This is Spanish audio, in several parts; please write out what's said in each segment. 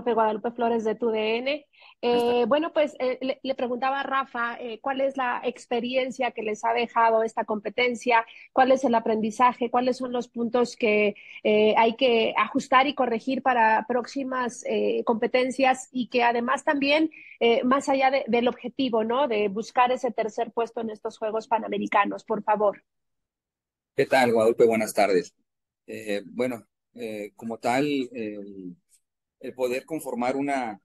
profe Guadalupe Flores de TUDN. Eh, bueno, pues eh, le, preguntaba a Rafa eh, cuál es la experiencia que les ha dejado esta competencia, cuál es el aprendizaje, cuáles son los puntos que hay que ajustar y corregir para próximas competencias y que además también, más allá del objetivo, ¿no? De buscar ese tercer puesto en estos Juegos Panamericanos, por favor. ¿Qué tal, Guadalupe? Buenas tardes. bueno, como tal, el poder conformar una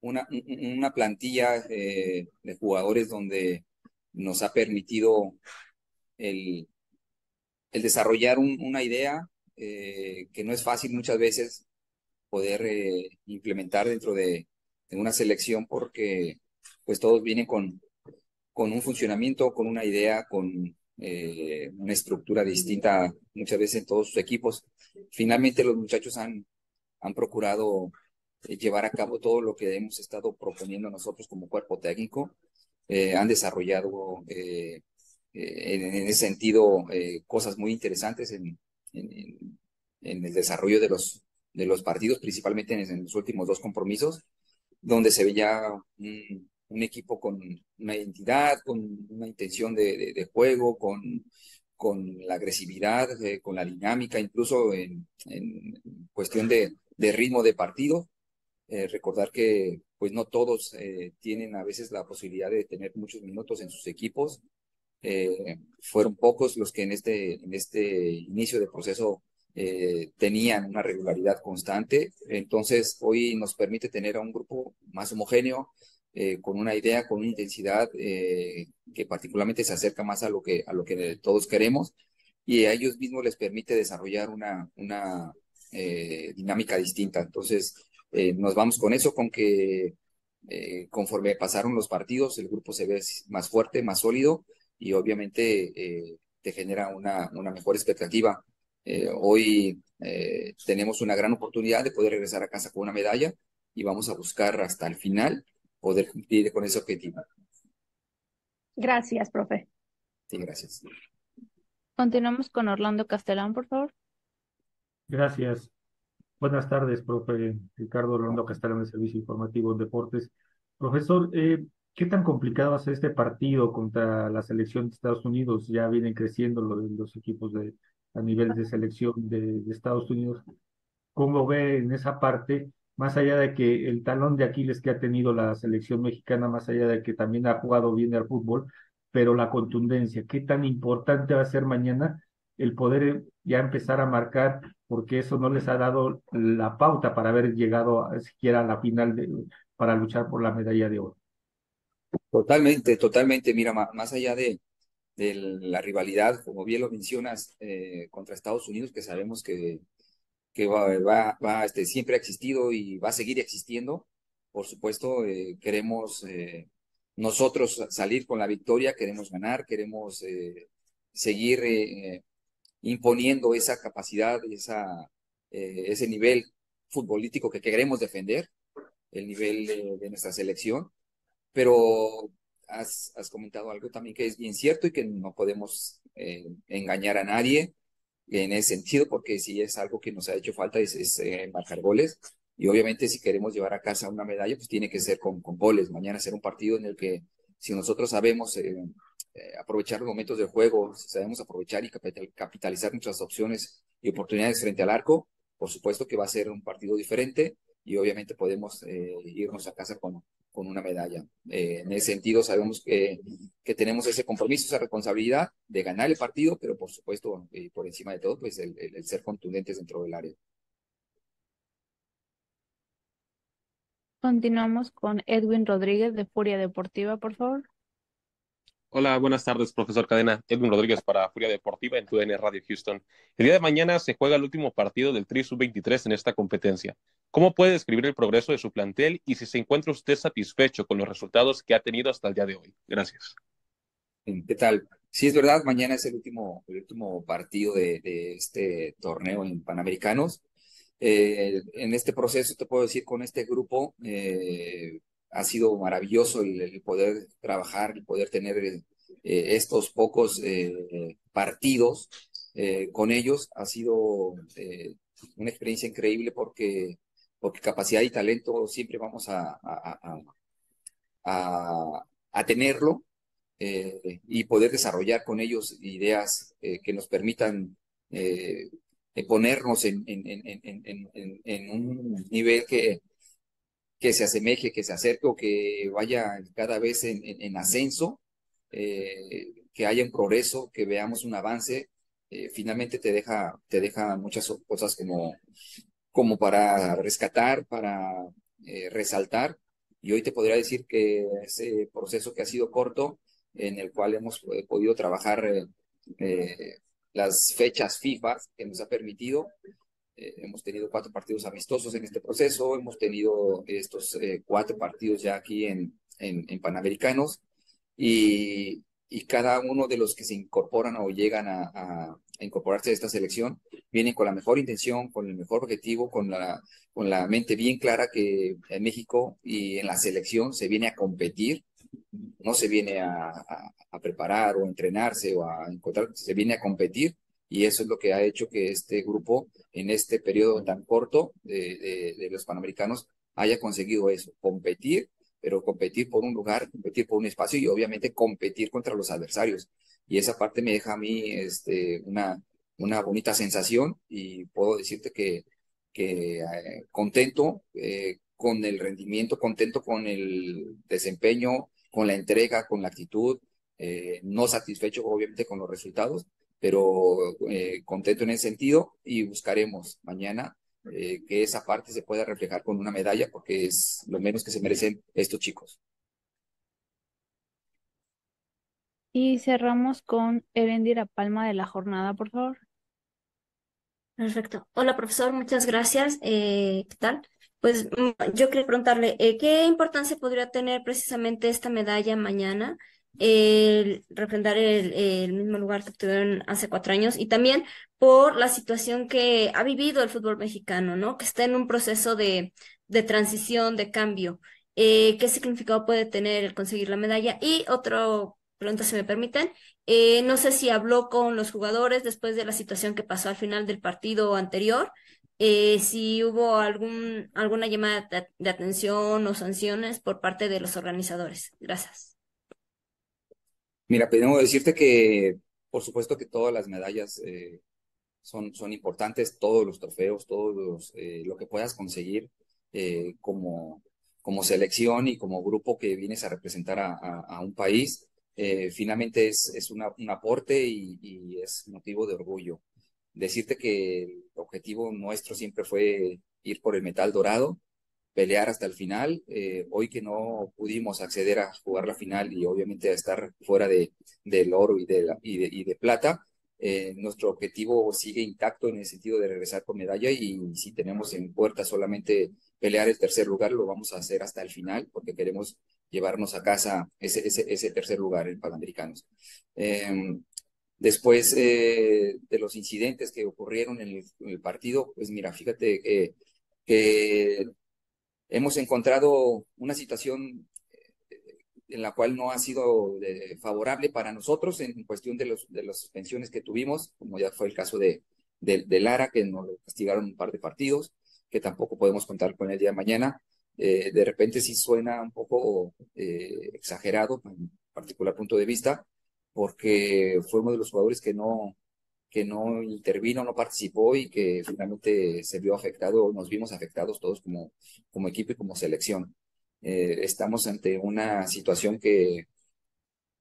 una, una plantilla eh, de jugadores donde nos ha permitido el, el desarrollar una idea eh, que no es fácil muchas veces poder eh, implementar dentro de, una selección porque pues todos vienen con, con un funcionamiento, con una idea, con una estructura distinta muchas veces en todos sus equipos. Finalmente los muchachos han, han procurado eh, llevar a cabo todo lo que hemos estado proponiendo nosotros como cuerpo técnico. Eh, han desarrollado eh, en, ese sentido cosas muy interesantes en, en, el desarrollo de los, de los partidos, principalmente en, los últimos dos compromisos, donde se veía un, un equipo con una identidad, con una intención de, de, juego, con, con la agresividad, con la dinámica, incluso en, en cuestión de, de ritmo de partido. Eh, recordar que pues no todos eh, tienen a veces la posibilidad de tener muchos minutos en sus equipos. Eh, fueron pocos los que en este, en este inicio de proceso tenían una regularidad constante. Entonces hoy nos permite tener a un grupo más homogéneo, con una idea, con una intensidad que particularmente se acerca más a lo que, a lo que todos queremos y a ellos mismos les permite desarrollar una, una dinámica distinta. Entonces, eh, nos vamos con eso, con que eh, conforme pasaron los partidos, el grupo se ve más fuerte, más sólido y obviamente eh, te genera una, una mejor expectativa. hoy tenemos una gran oportunidad de poder regresar a casa con una medalla y vamos a buscar hasta el final poder cumplir con ese objetivo. Gracias, profe. Sí, gracias. Continuamos con Orlando Castellán, por favor. Gracias. Buenas tardes, profe Ricardo Orlando Castellano de Servicio Informativo en Deportes. Profesor, eh, ¿qué tan complicado va a ser este partido contra la selección de Estados Unidos? Ya vienen creciendo los, equipos de, a nivel de selección de, Estados Unidos. ¿Cómo ve en esa parte, más allá de que el talón de Aquiles que ha tenido la selección mexicana, más allá de que también ha jugado bien al fútbol, pero la contundencia, ¿qué tan importante va a ser mañana el poder ya empezar a marcar porque eso no les ha dado la pauta para haber llegado siquiera a la final de, para luchar por la medalla de oro. Totalmente, totalmente. Mira, más allá de, la rivalidad, como bien lo mencionas, eh, contra Estados Unidos, que sabemos que, que va, va, este, siempre ha existido y va a seguir existiendo. Por supuesto, eh, queremos eh, nosotros salir con la victoria, queremos ganar, queremos seguir imponiendo esa capacidad, esa, eh, ese nivel futbolístico que queremos defender, el nivel de, nuestra selección, pero has, has, comentado algo también que es bien cierto y que no podemos eh, engañar a nadie en ese sentido, porque si es algo que nos ha hecho falta es, eh, marcar goles. Y obviamente si queremos llevar a casa una medalla, pues tiene que ser con, con goles. Mañana será un partido en el que si nosotros sabemos eh, aprovechar los momentos de juego, sabemos aprovechar y capitalizar nuestras opciones y oportunidades frente al arco, por supuesto que va a ser un partido diferente y obviamente podemos eh, irnos a casa con, con una medalla. Eh, en ese sentido, sabemos que, que tenemos ese compromiso, esa responsabilidad de ganar el partido, pero por supuesto, y por encima de todo, pues el ser contundentes dentro del área. Continuamos con Edwin Rodríguez de Furia Deportiva, por favor. Hola, buenas tardes, profesor Cadena. Edwin Rodríguez para Furia Deportiva en TUDN Radio Houston. El día de mañana se juega el último partido del Tri Sub-23 en esta competencia. ¿Cómo puede describir el progreso de su plantel y si se encuentra usted satisfecho con los resultados que ha tenido hasta el día de hoy? Gracias. ¿Qué tal? Sí, es verdad, mañana es el último, el último partido de, este torneo en Panamericanos. Eh, en este proceso, te puedo decir, con este grupo, eh, ha sido maravilloso el, poder trabajar, el poder tener eh, estos pocos partidos con ellos. Ha sido una experiencia increíble porque porque capacidad y talento siempre vamos a, a, tenerlo y poder desarrollar con ellos ideas que nos permitan ponernos en, un nivel que, que se asemeje, que se acerque o que vaya cada vez en, ascenso, que haya un progreso, que veamos un avance. finalmente te deja, te deja muchas cosas como, como para rescatar, para resaltar y hoy te podría decir que ese proceso que ha sido corto, en el cual hemos eh, podido trabajar eh, eh, las fechas FIFA que nos ha permitido. hemos tenido cuatro partidos amistosos en este proceso, hemos tenido estos cuatro partidos ya aquí en, en, Panamericanos y, y, cada uno de los que se incorporan o llegan a incorporarse a esta selección, vienen con la mejor intención, con el mejor objetivo, con la, con la mente bien clara que en México y en la selección se viene a competir, no se viene a, preparar o a entrenarse o a encontrar, se viene a competir y eso es lo que ha hecho que este grupo en este periodo tan corto de los panamericanos haya conseguido eso, competir pero competir por un lugar, competir por un espacio y obviamente competir contra los adversarios. Y esa parte me deja a mí este, una, una bonita sensación y puedo decirte que, que eh, contento eh, con el rendimiento, contento con el desempeño, con la entrega, con la actitud, eh, no satisfecho obviamente con los resultados, pero contento en ese sentido y buscaremos mañana que esa parte se pueda reflejar con una medalla porque es lo menos que se merecen estos chicos. Y cerramos con Erendira Palma de la jornada, por favor. Perfecto. Hola, profesor, muchas gracias. Eh, ¿qué tal? Pues mm, yo quería preguntarle, eh, ¿qué importancia podría tener precisamente esta medalla mañana? El refrendar el, mismo lugar que tuvieron hace cuatro años y también por la situación que ha vivido el fútbol mexicano, ¿no? Que está en un proceso de, de transición, de cambio. Eh, ¿qué significado puede tener el conseguir la medalla? Y otro pregunta si me permiten. Eh, no sé si habló con los jugadores después de la situación que pasó al final del partido anterior, eh, si hubo algún, alguna llamada de, atención o sanciones por parte de los organizadores. Gracias. Mira, podemos decirte que, por supuesto que todas las medallas eh, son, son importantes, todos los trofeos, todos lo que puedas conseguir como, como selección y como grupo que vienes a representar a un país eh, finalmente es, es un aporte y, es motivo de orgullo. Decirte que el objetivo nuestro siempre fue ir por el metal dorado, pelear hasta el final. Eh, hoy que no pudimos acceder a jugar la final y obviamente a estar fuera de, del oro y de, plata, eh, nuestro objetivo sigue intacto en el sentido de regresar con medalla y si tenemos en puerta solamente pelear el tercer lugar, lo vamos a hacer hasta el final porque queremos llevarnos a casa ese, tercer lugar en Panamericanos. Em, después eh, de los incidentes que ocurrieron en el, partido, pues mira, fíjate que, hemos encontrado una situación eh, en la cual no ha sido eh, favorable para nosotros en cuestión de, los, de las suspensiones que tuvimos, como ya fue el caso de, Lara, que nos castigaron un par de partidos, que tampoco podemos contar con el día de mañana. De repente sí suena un poco exagerado, en particular punto de vista, porque fue uno de los jugadores que no, que no intervino, no participó y que finalmente se vio afectado, nos vimos afectados todos como, como equipo y como selección. Eh, estamos ante una situación que,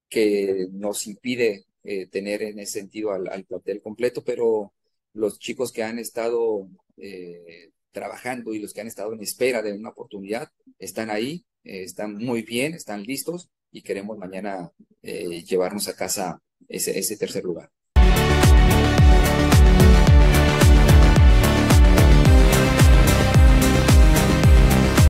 que nos impide tener en ese sentido al, al, plantel completo, pero los chicos que han estado trabajando y los que han estado en espera de una oportunidad están ahí, eh, están muy bien, están listos y queremos mañana eh, llevarnos a casa ese, ese tercer lugar.